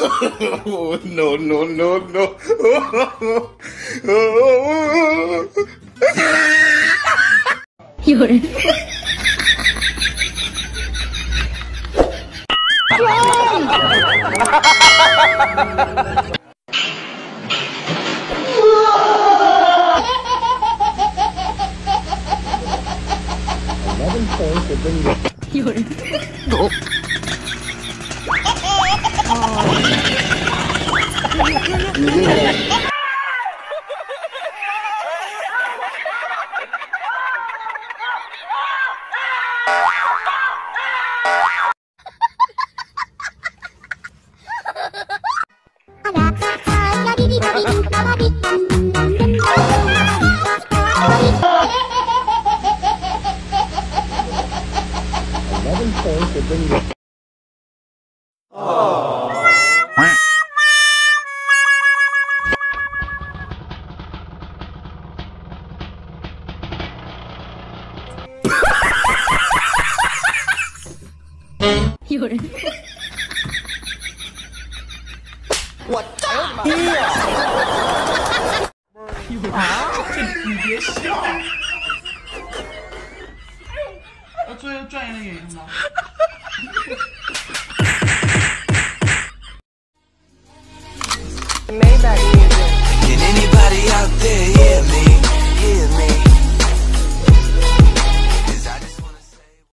oh, no, no, no, no. You're. Eleven points have been. You're. Oh. 有人。我大爹！啊！这你别笑。要做一个专业的演员吗？Maybach music.